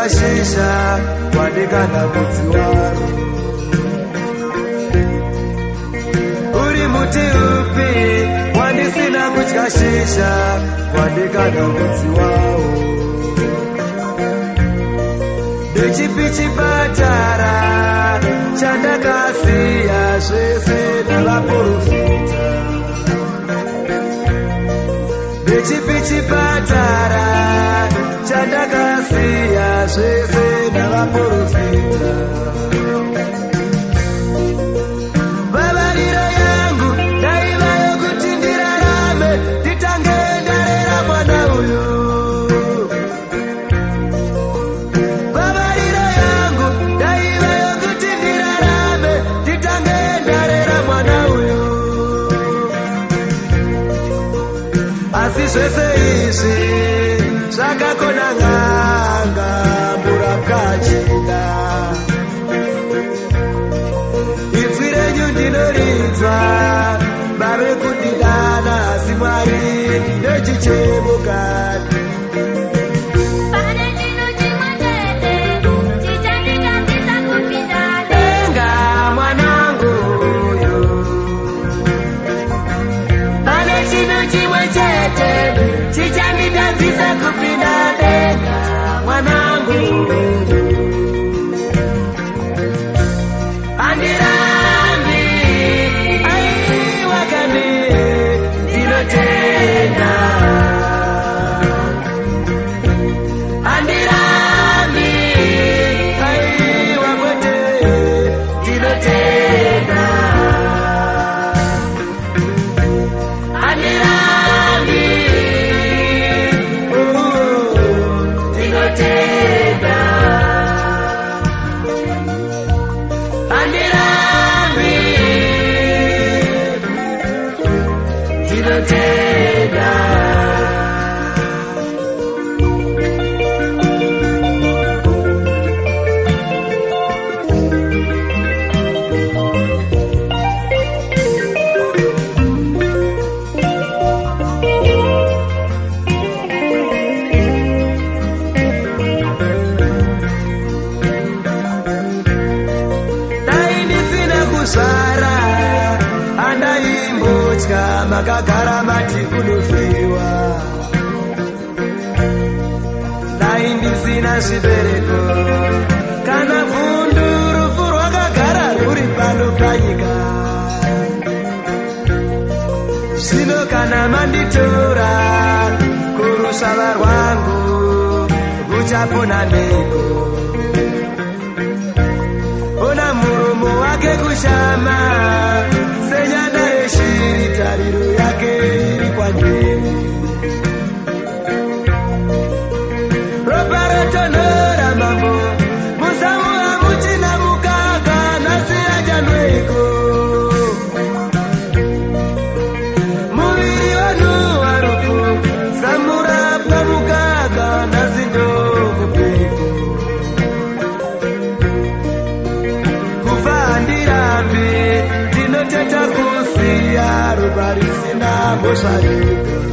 ndikashisha kwandikada kudziwa uri muti upi wandisina kutya shisha kwandikada kudziwawo ndechipi chibatara chandakasiya zvese navaporofita pichi pichi patara chandakasiya zvese ndavapurofita got Konanga. makagara mati kunovheiwa nai ndisina zvibereko kana vundu rufu rwakagara ruri pano panyika zvino kana manditora kurusava rwangu vuchapona mbeko I wish I did.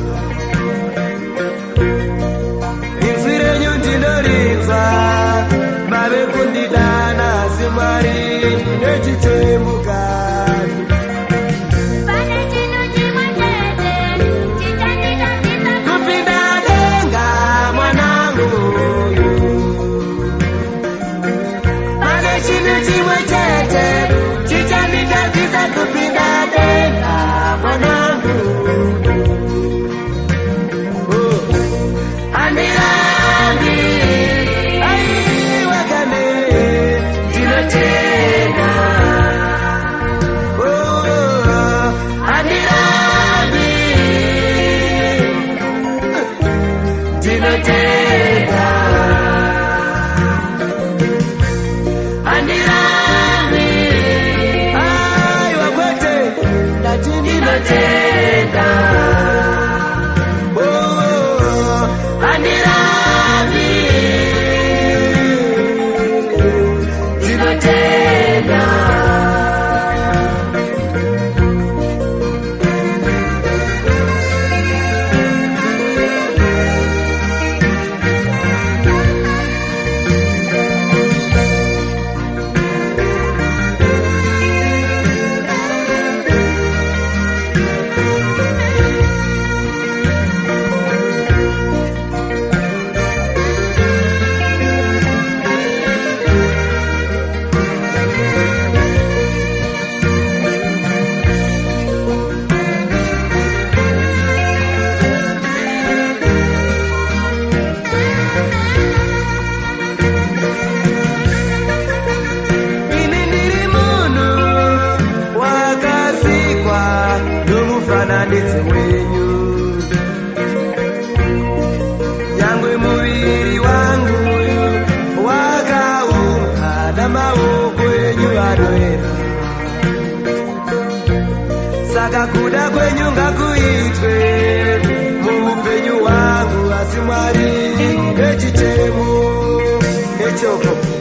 Joker.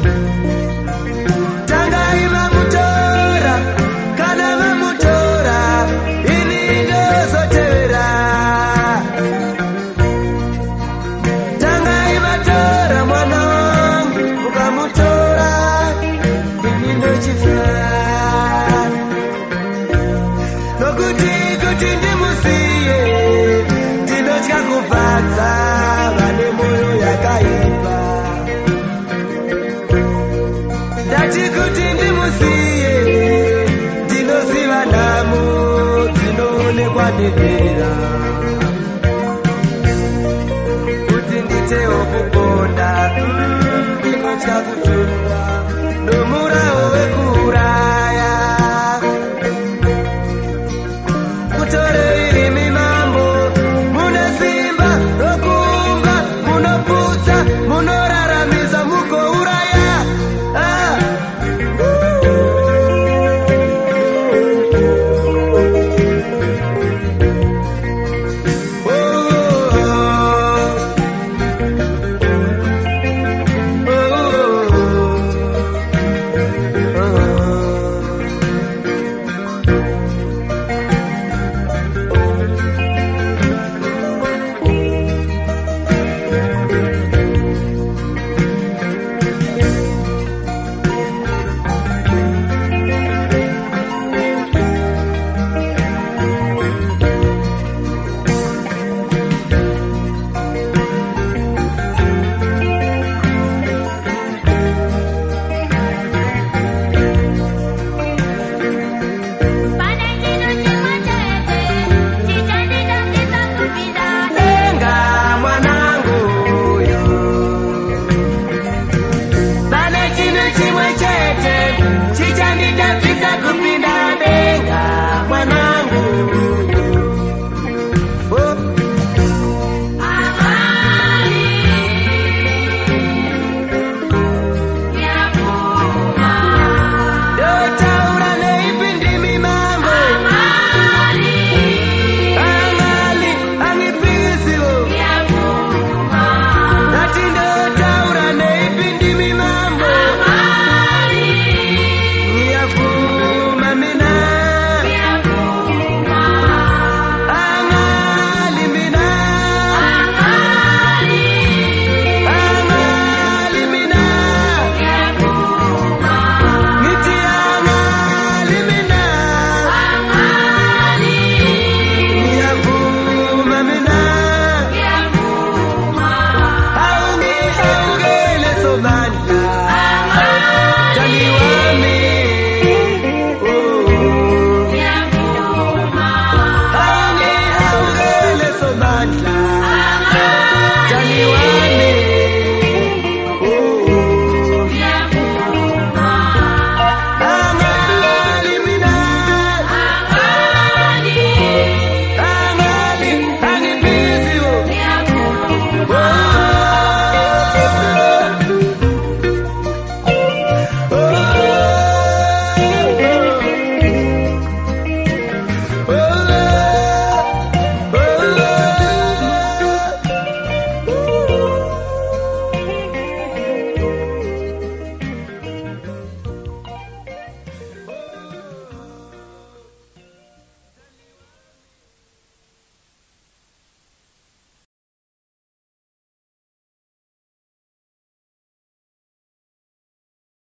kunditeerera kuti nditewo kugonda mm, ndinochakujuruva